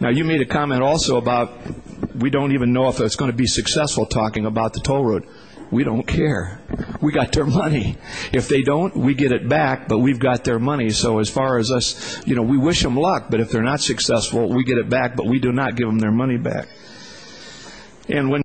Now, you made a comment also about, we don't even know if it's going to be successful talking about the toll road. We don't care. We got their money. If they don't, we get it back, but we've got their money. So as far as us, you know, we wish them luck, but if they're not successful, we get it back, but we do not give them their money back. And when